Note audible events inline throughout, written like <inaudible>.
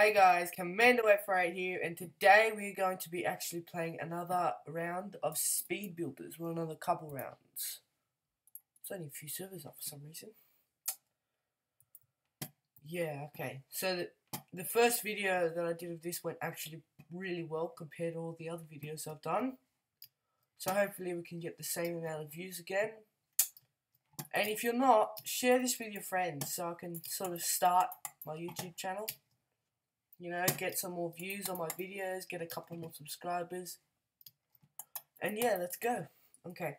Hey guys, Commander F8 here, and today we're going to be actually playing another round of Speed Builders. Well, another couple rounds. There's only a few servers up for some reason. Yeah, okay. So the, the first video that I did of this went actually really well compared to all the other videos I've done. So hopefully we can get the same amount of views again. And if you're not, share this with your friends so I can sort of start my YouTube channel. You know, get some more views on my videos, get a couple more subscribers. And yeah, let's go. Okay.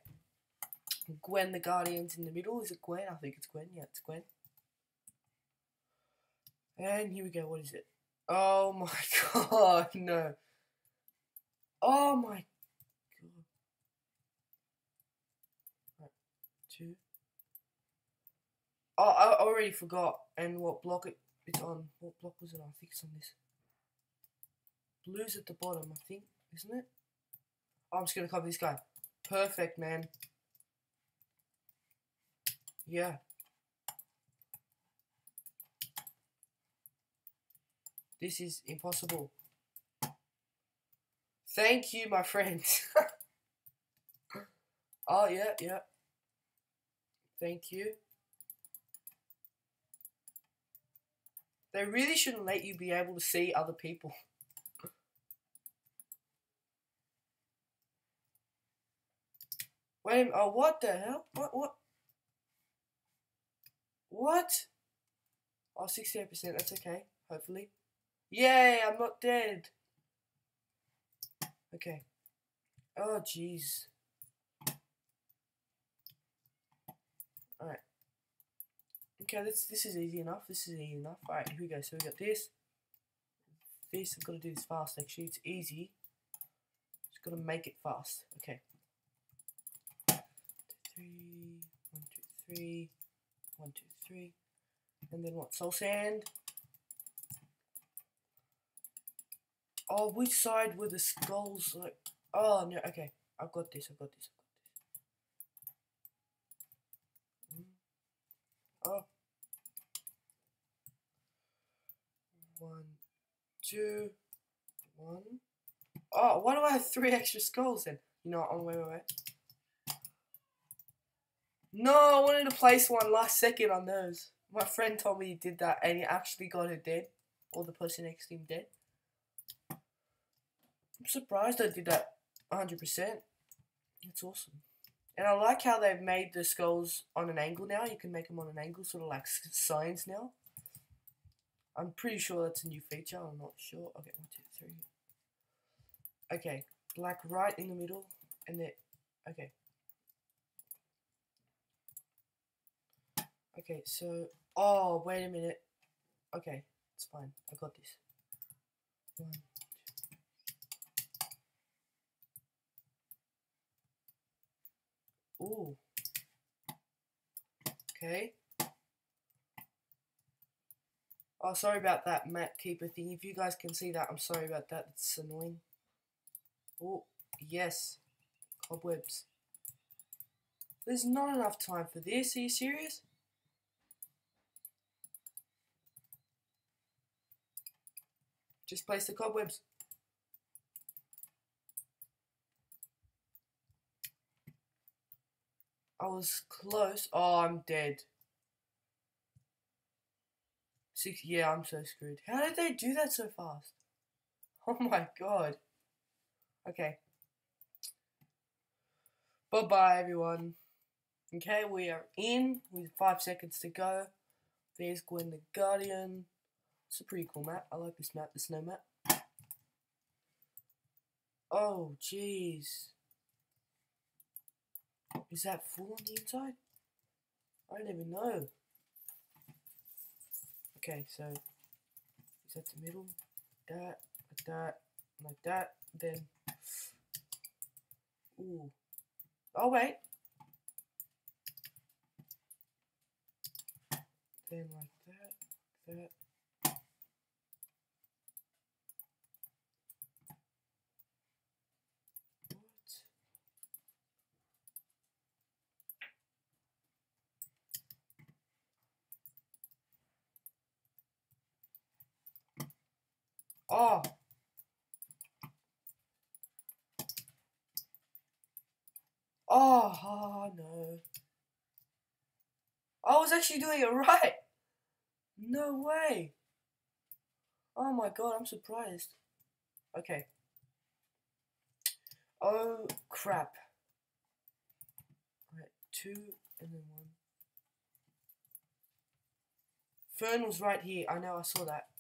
Gwen the Guardian's in the middle. Is it Gwen? I think it's Gwen. Yeah, it's Gwen. And here we go. What is it? Oh <laughs> my god, no. Oh my god. Two. Oh, I already forgot. And what block it, it's on. What block was it on? I think it's on this. Blue's at the bottom, I think. Isn't it? Oh, I'm just going to copy this guy. Perfect, man. Yeah. This is impossible. Thank you, my friend. oh, <laughs> yeah, yeah. Thank you. They really shouldn't let you be able to see other people. <laughs> Wait. Oh, what the hell? What, what? What? Oh, 68%. That's okay. Hopefully. Yay, I'm not dead. Okay. Oh, jeez. Alright. Okay, this this is easy enough. This is easy enough. Alright, here we go. So we got this. This, I've got to do this fast actually. It's easy. Just got to make it fast. Okay. Three, one, two, three, one, two, three. And then what? Soul sand. Oh, which side were the skulls like? Oh, no, okay. I've got this, I've got this, I've got this. Hmm. Oh. One, two, one. Oh, why do I have three extra skulls then? You know what, oh, wait, wait, wait. No, I wanted to place one last second on those. My friend told me he did that and he actually got it dead. Or the person next to him dead. I'm surprised I did that 100%. It's awesome. And I like how they've made the skulls on an angle now. You can make them on an angle, sort of like signs now. I'm pretty sure that's a new feature. I'm not sure. Okay, one, two, three. Okay, black right in the middle, and then okay. Okay, so oh wait a minute. Okay, it's fine. I got this. One, Ooh. Okay. Oh, sorry about that map keeper thing. If you guys can see that, I'm sorry about that. It's annoying. Oh, yes. Cobwebs. There's not enough time for this. Are you serious? Just place the cobwebs. I was close. Oh, I'm dead. Six. Yeah, I'm so screwed. How did they do that so fast? <laughs> Oh my god. Okay. Bye bye, everyone. Okay, we are in with five seconds to go. There's Gwen the Guardian. It's a pretty cool map. I like this map, the snow map. Oh, jeez. Is that full on the inside? I don't even know. Okay, so is that the middle? That, like that, like that, then. Ooh. Oh, wait. Then like that, that. Oh. Oh, oh no. I was actually doing it <laughs> right. No way. Oh my god, I'm surprised. Okay. Oh crap. Right, two and then one. Fern was right here. I know, I saw that.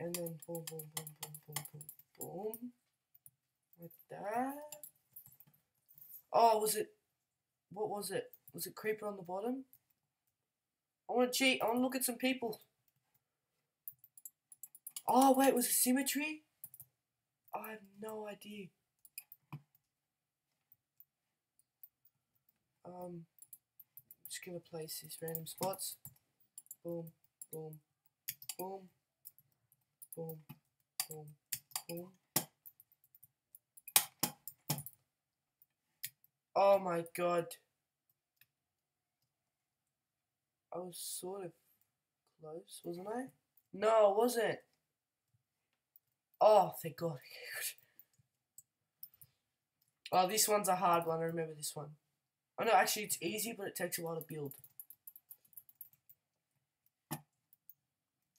And then boom, boom, boom, boom, boom, boom, boom. Like that. Oh, was it? What was it? Was it Creeper on the bottom? I want to cheat. I want to look at some people. Oh, wait, was it symmetry? I have no idea. Um, just gonna place these random spots. Boom, boom, boom, boom, boom, boom. Oh my god. I was sort of close, wasn't I? No, I wasn't. Oh, thank God. <laughs> oh, this one's a hard one. I remember this one. Oh no, actually it's easy, but it takes a while to build.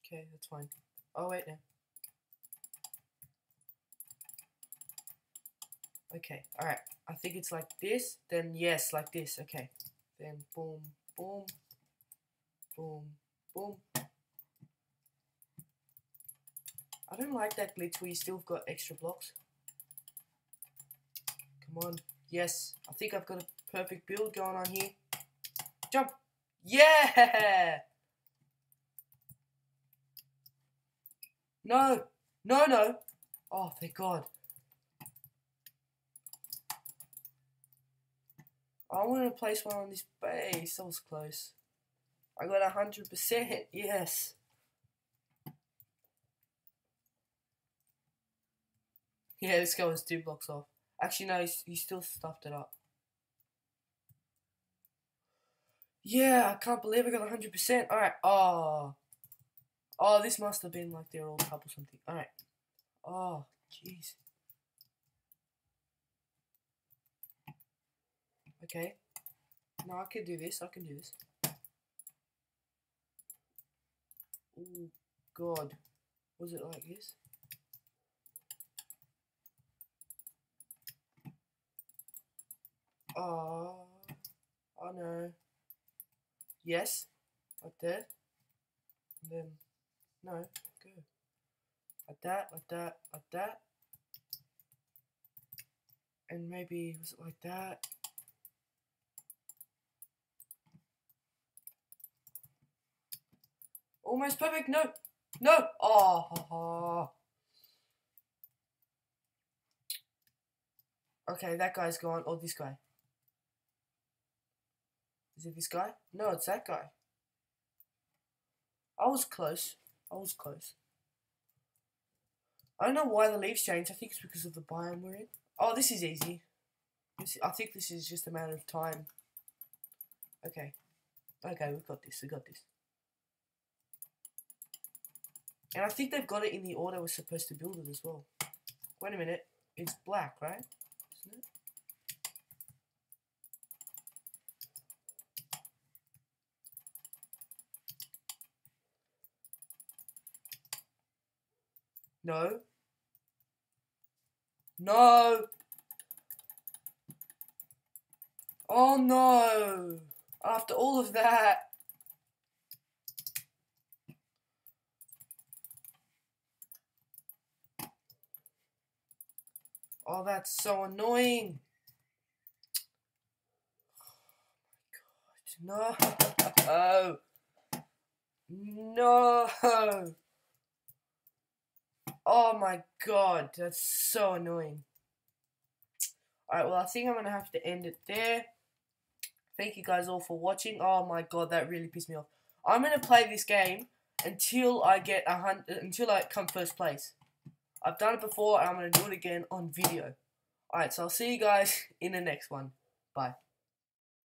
Okay, that's fine. Oh, wait, no. Okay, alright. I think it's like this. Then, yes, like this. Okay. Then, boom, boom, boom, boom. I don't like that glitch where you still got extra blocks. Come on. Yes. I think I've got a perfect build going on here. Jump. Yeah! No. No, no. Oh, thank God. I wanted to place one on this base. That was close. I got a hundred percent. Yes. Yeah, this guy was two blocks off. Actually, no, he, he still stuffed it up. Yeah, I can't believe I got 100%. Alright, oh. Oh, this must have been like their old cup or something. Alright. Oh, jeez. Okay. No, I can do this. I can do this. Oh, God. Was it like this? Oh, oh no. Yes, like that. And then, no, go. Like that, like that, like that. And maybe, was it like that? Almost perfect, no, no, oh. Okay, that guy's gone, or this guy. Is it this guy? No, it's that guy. I was close. I was close. I don't know why the leaves changed. I think it's because of the biome we're in. Oh, this is easy. This, I think this is just a matter of time. Okay. Okay, we've got this. We got this. And I think they've got it in the order we're supposed to build it as well. Wait a minute. It's black, right? No. No. Oh no. After all of that. Oh, that's so annoying. Oh my god. No. No. Oh my god, that's so annoying. Alright, well, I think I'm going to have to end it there. Thank you guys all for watching. Oh my god, that really pissed me off. I'm going to play this game until I get a hundred, until I come first place. I've done it before, and I'm going to do it again on video. Alright, so I'll see you guys <laughs> in the next one. Bye.